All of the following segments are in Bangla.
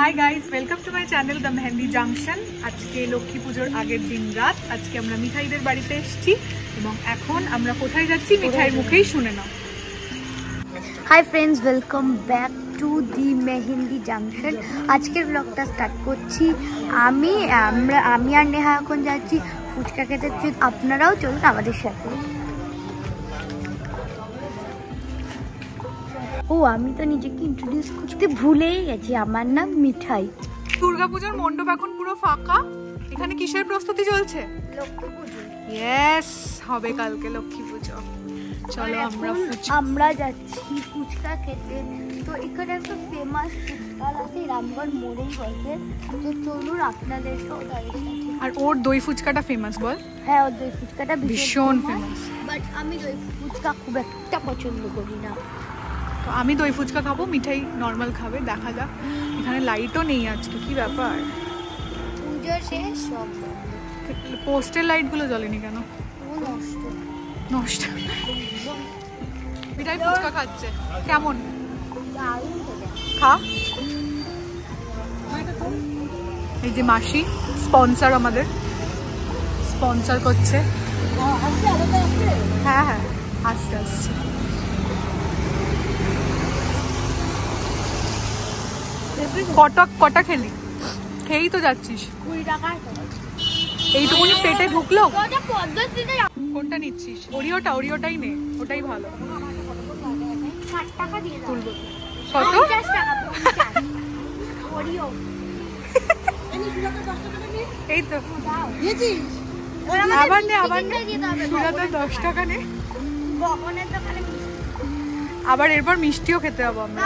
Hi guys welcome to my channel the Mehendi Junction আজকে লক্ষ্মী পুজোর আগের দিন রাত। আজকে আমরা মিঠাইদের বাড়িতে এসেছি এবং এখন আমরা কোথায় যাচ্ছি মিঠাইয়ের মুখেই শুনে নাও। Hi friends welcome back to the Mehendi Junction আজকের ব্লগটা স্টার্ট করছি আমি, আমরা, আমি আর নেহা এখন যাচ্ছি ফুচকা খেতে। আপনারাও চলুন আমাদের সাথে। ও আমি তো নিজেকে ইন্ট্রোডিউস করতে ভুলেই গেছি। আমার নাম মিঠাই। দুর্গাপুজোর মণ্ডপ এখন পুরো ফাঁকা। এখানে কিসের প্রস্তুতি চলছে? লক্ষ্মী পুজো ইয়েস হবে কালকে লক্ষ্মী পুজো চলো আমরা আমরা যাচ্ছি ফুচকা খেতে। তো এখানে একটা ফেমাস ফুচকাল আছে রামগড় মোড়েই বসে তো চলুন আপনাদেরকেও আর ওর দই ফুচকাটা ফেমাস বল। হ্যাঁ ওর দই ফুচকাটা ভীষণ ফেমাস বাট আমি দই ফুচকা খুব একটা পছন্দ করি না। তো আমি দই ফুচকা খাব মিঠাই নর্মাল খাবে দেখা যাক। এখানে লাইটও নেই আজকে কি ব্যাপার? পোস্টের লাইটগুলো জ্বলেনি কেন? নষ্ট। মিঠাই ফুচকা খাচ্ছে। কেমন? খা। এই যে মাসি স্পন্সর আমাদের। স্পন্সর করছে। হ্যাঁ হ্যাঁ আসতে আসছে। কটা কটা খেলি? খেয়েই তো যাচ্ছিস। কুড়ি এইটুকুনি পেটে ঢুকলো? কোনটা নিচ্ছিস? ওরিওটা ওরিওটাই নে ওটাই ভালো। তুলবো। কত? এই তো। আবার নে আবার নে। দশ টাকা নে। আবার এরপর মিষ্টিও খেতে হবে আমরা।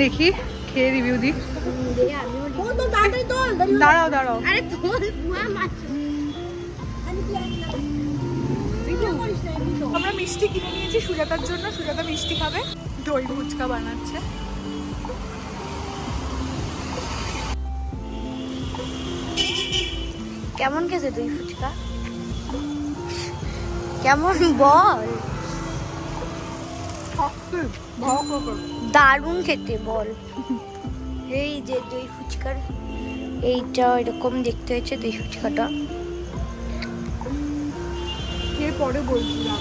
দেখি খেয়ে রিভিউ দিই। দাঁড়াও দাঁড়াও। আমরা মিষ্টি কিনে নিয়েছি সুজাতার জন্য সুজাতা মিষ্টি খাবে। দই ফুচকা বানাচ্ছে। কেমন খেয়েছে তুই ফুচকা? কেমন বল? দারুণ খেতে বল। এই যে দই ফুচকার এইটা এরকম দেখতে হয়েছে দই ফুচকাটা। খেয়ে পরে বলছিলাম।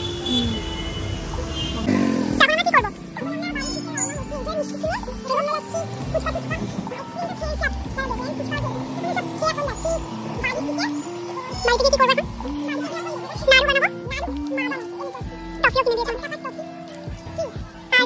প্লেন না অন্য কিছু লাগছে plane plane rocket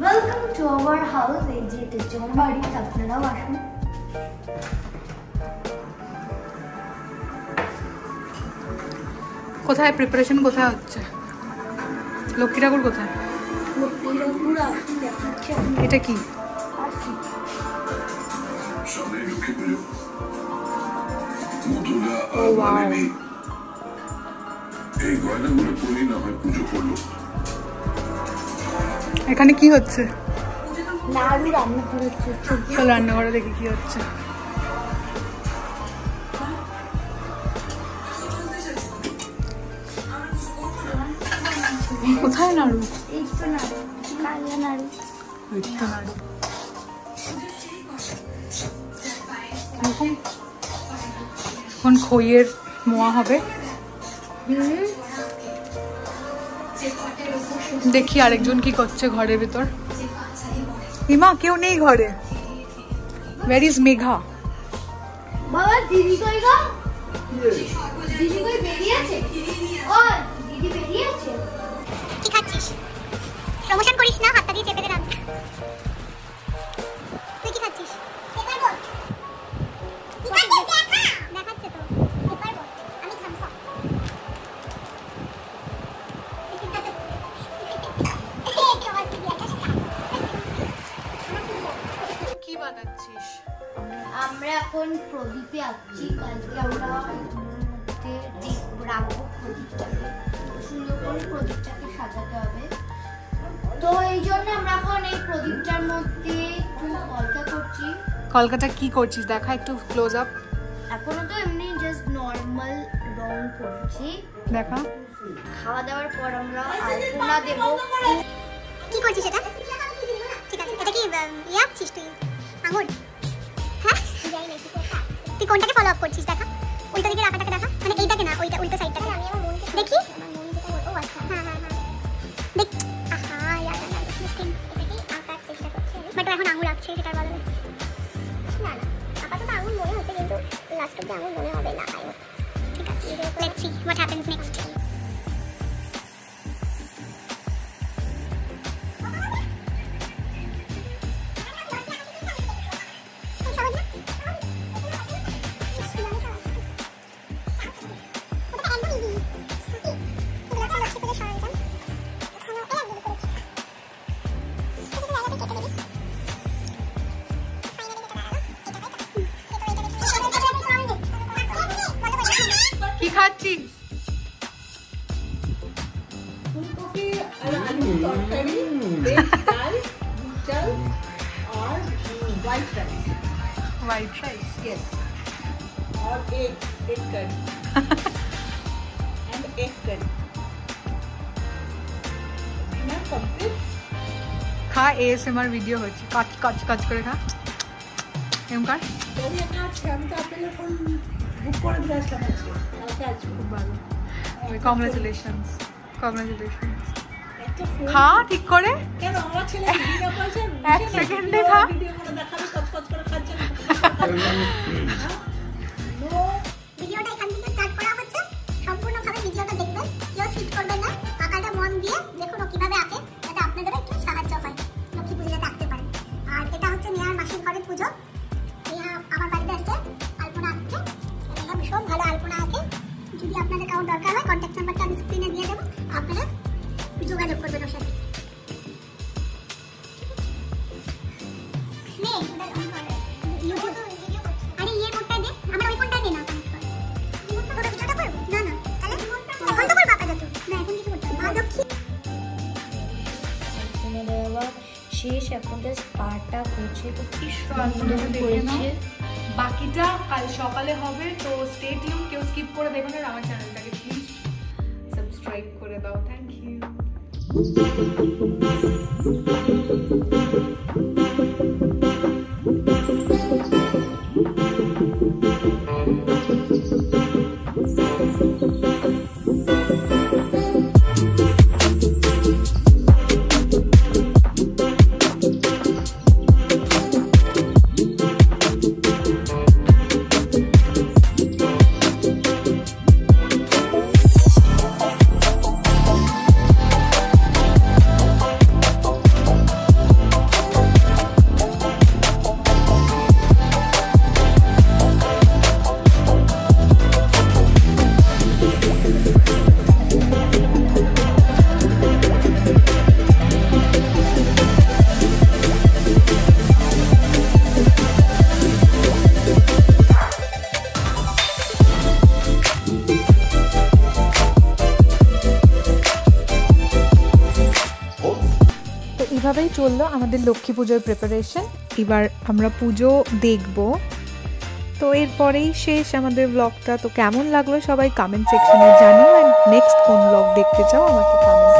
welcome to our house এই যে এটা হচ্ছে বাড়ি আপনারাও আসুন কোথায় প্রিপারেশন কোথায় হচ্ছে? লক্ষ্মী ঠাকুর কোথায়? এটা কি? ও, এই গয়নাগুলো পরি না হয় পুজো করল এখানে কি হচ্ছে রান্নাঘরে দেখি কি হচ্ছে। কোথায় নাড়ু এখন খইয়ের মোয়া হবে। দেখি আরেকজন কি করছে ঘরের ভিতর। হিমা কেউ নেই ঘরে। Where is Megha? বাবা দিদি কই গো? দিদি কই বেরিয়েছে ও দিদি বেরিয়েছে কি খাচ্ছিস? প্রমোশন করিস না হাতটা দিয়ে চেপে দে এখন প্রদীপে আঁকছি কালকে আমরা মধ্যে রাখব প্রদীপটাকে। সুন্দর করে প্রদীপটাকে সাজাতে হবে। তো এই জন্য আমরা এখন এই প্রদীপটার মধ্যে একটু কলকা করছি। কলকাতা কি করছিস? দেখা একটু ক্লোজ আপ এখনও তো এমনি জাস্ট নর্মাল রং করছি। দেখা। খাওয়া দাওয়ার পর আমরা আলপনা দেবো। কি করছিস এটা? ঠিক আছে। এটা কি ইয়ে? আঁকছিস তুই? হ্যাঁ তুই কোনটাকে ফলো আপ করছিস দেখা? উল্টো দিকে রাখাটাকে দেখা? মানে এইটাকে না, ওইটা উল্টো সাইডটাকে দেখি। হ্যাঁ হ্যাঁ হ্যাঁ। দেখ, আহা ইয়ার আঁকার চেষ্টা করছে বাট এখন না। না মনে হচ্ছে, কিন্তু লাস্ট অব্দি মনে হবে না ঠিক আছে let's see what happens next কি খাচ্ছিস ফুলকপি আর আলু তরকারি ভেজ ডাল মুগ ডাল और white rice white rice yes और egg egg curry and egg curry dinner complete খা এএসএমআর ভিডিও হচ্ছে কাচ কাচ কাচ করে খা এম কার তবে এটা আছে আমি তো আপনার এখন বুক করে দিয়ে আসলাম আজকে। কালকে আসব খুব ভালো। কংগ্রেচুলেশনস কংগ্রেচুলেশনস খা ঠিক করে। কেন আমার ছেলে ভিডিও করেছে? এক সেকেন্ডে খা। ভিডিও করে দেখাবে কচ কচ করে খাচ্ছে ভিডিওটা এখান থেকে স্টার্ট করা হচ্ছে। সম্পূর্ণভাবে ভিডিওটা দেখবেন কেউ স্কিপ করবেন না। আঁকাটা মন দিয়ে দেখুন ও কীভাবে আঁকে। যাতে আপনাদেরও একটু সাহায্য হয়। লক্ষ্মী পুজো যাতে আঁকতে পারেন আর এটা হচ্ছে নেহার মাসির ঘরের পুজো। যদি আপনাদের কারও দরকার হয় কন্ট্যাক্ট নাম্বারটা আমি স্ক্রিনে দিয়ে দেবো। আপনারা যোগাযোগ করবেন ওর সাথে। শেষ এখন জাস্ট পাটা করছে। তো কি সুন্দর করেছে। বাকিটা কাল সকালে হবে, তো স্টে টিউন কেউ স্কিপ করে দেখুন আর আমার চ্যানেলটাকে প্লিজ সাবস্ক্রাইব করে দাও থ্যাংক ইউ এইভাবেই চলল আমাদের লক্ষ্মী পুজোর প্রিপারেশন এবার আমরা পুজো দেখব। তো এরপরেই শেষ আমাদের ব্লগটা তো কেমন লাগল সবাই কমেন্ট সেকশনে জানিও। অ্যান্ড নেক্সট কোন ব্লগ দেখতে চাও আমাকে কমেন্ট